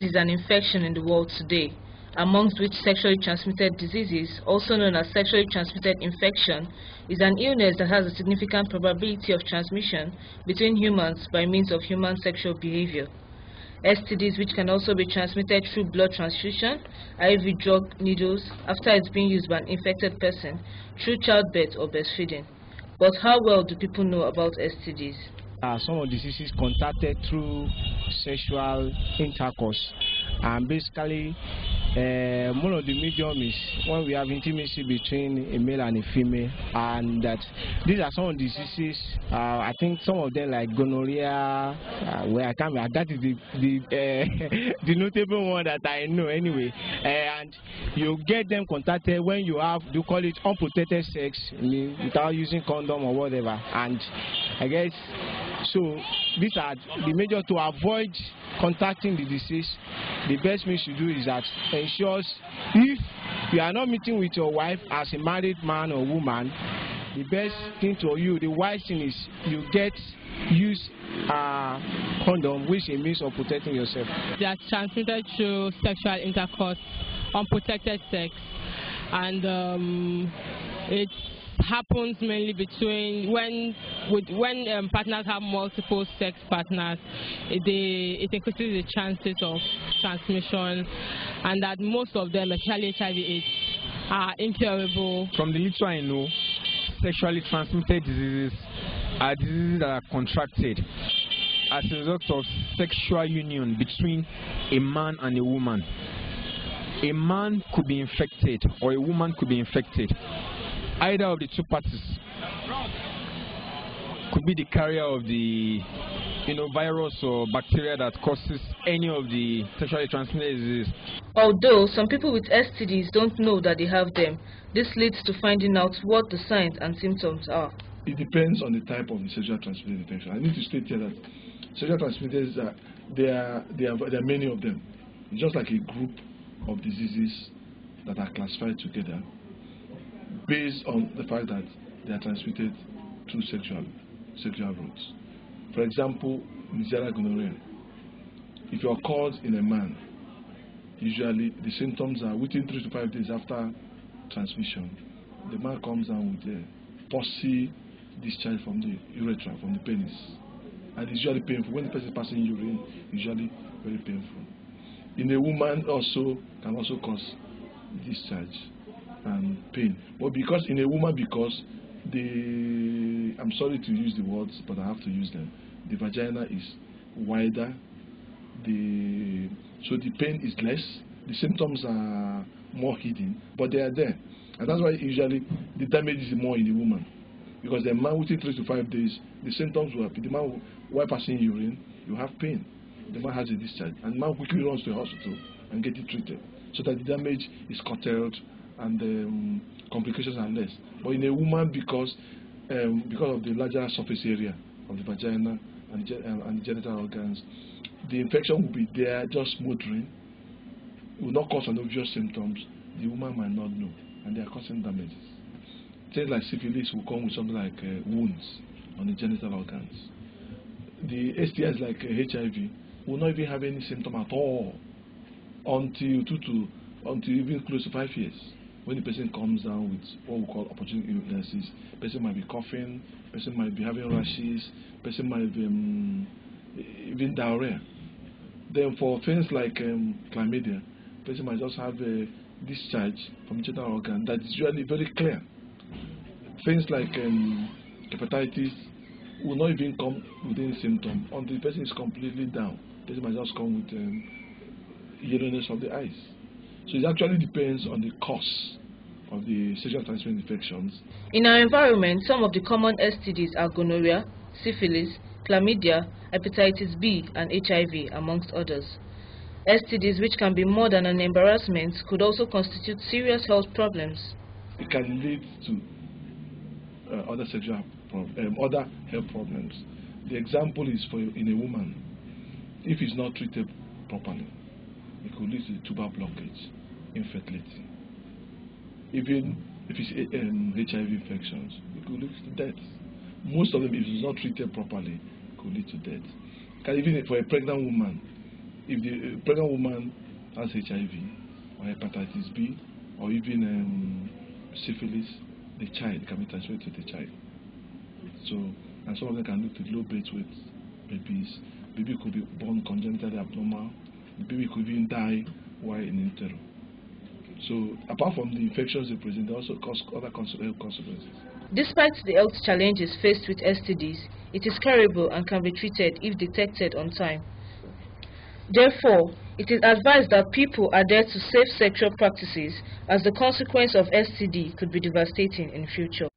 is an infection in the world today, amongst which sexually transmitted diseases, also known as sexually transmitted infection, is an illness that has a significant probability of transmission between humans by means of human sexual behavior. STDs which can also be transmitted through blood transfusion, IV drug needles, after it's been used by an infected person, through childbirth or breastfeeding. But how well do people know about STDs? Uh, some of the diseases contacted through sexual intercourse. And basically uh, one of the medium is when we have intimacy between a male and a female and that these are some of the diseases uh, I think some of them like gonorrhea uh, where I can't that is the the, uh, the notable one that I know anyway. Uh, and you get them contacted when you have you call it unprotected sex without using condom or whatever. And I guess so these are the major to avoid contacting the disease the best you should do is that ensures if you are not meeting with your wife as a married man or woman the best thing to you the wise thing is you get use uh, condom which is a means of protecting yourself. They are transmitted through sexual intercourse, unprotected sex, and um, it's happens mainly between when with, when um, partners have multiple sex partners, it, they, it increases the chances of transmission, and that most of them, especially HIV/AIDS, are incurable. From the literature I know, sexually transmitted diseases are diseases that are contracted as a result of sexual union between a man and a woman. A man could be infected or a woman could be infected either of the two parties could be the carrier of the you know virus or bacteria that causes any of the sexually transmitted diseases. Although some people with STDs don't know that they have them, this leads to finding out what the signs and symptoms are. It depends on the type of the sexual transmitted infection. I need to state here that sexual transmitted are there are there are, there are many of them. It's just like a group of diseases that are classified together based on the fact that they are transmitted through sexual sexual routes. For example, Neisseria gonorrhea. If you are caught in a man, usually the symptoms are within three to five days after transmission. The man comes down with a pussy discharge from the urethra, from the penis. And it's usually painful. When the person is passing urine, usually very painful. In a woman also can also cause discharge and pain. But because in a woman, because the I'm sorry to use the words, but I have to use them. The vagina is wider. The so the pain is less. The symptoms are more hidden, but they are there, and that's why usually the damage is more in the woman, because the man within three to five days, the symptoms will appear. The man while passing urine, you have pain. The man has a discharge, and the man quickly runs to the hospital and get it treated, so that the damage is curtailed and um, complications are less. But in a woman, because um, because of the larger surface area of the vagina and, um, and genital organs, the infection will be there, just smoldering, will not cause an obvious symptoms. The woman might not know, and they are causing damages. Things like syphilis will come with something like uh, wounds on the genital organs. The STIs like uh, HIV will not even have any symptom at all until two to until even close to five years when the person comes down with what we call opportunity illnesses, person might be coughing, person might be having rashes, person might be um, even diarrhea. Then for things like um, chlamydia, person might just have a discharge from genital organ that is usually very clear. Things like um, hepatitis will not even come with any symptom until the person is completely down. Person might just come with um, yellowness of the eyes. So it actually depends on the cause of the sexual transmitted infections. In our environment, some of the common STDs are gonorrhea, syphilis, chlamydia, hepatitis B, and HIV, amongst others. STDs, which can be more than an embarrassment, could also constitute serious health problems. It can lead to uh, other sexual um, other health problems. The example is for in a woman, if it's not treated properly, it could lead to tubal blockage, infertility. Even if it's um, HIV infections, it could lead to death. Most of them, if it's not treated properly, could lead to death. Can even for a pregnant woman, if the uh, pregnant woman has HIV or hepatitis B or even um, syphilis, the child can be transmitted to the child. So, and some of them can lead to low birth weight babies. Baby could be born congenitally abnormal. The baby could even die while in utero. So, apart from the infections they present, they also cause other consequences. Despite the health challenges faced with STDs, it is curable and can be treated if detected on time. Therefore, it is advised that people adhere to safe sexual practices as the consequence of STD could be devastating in future.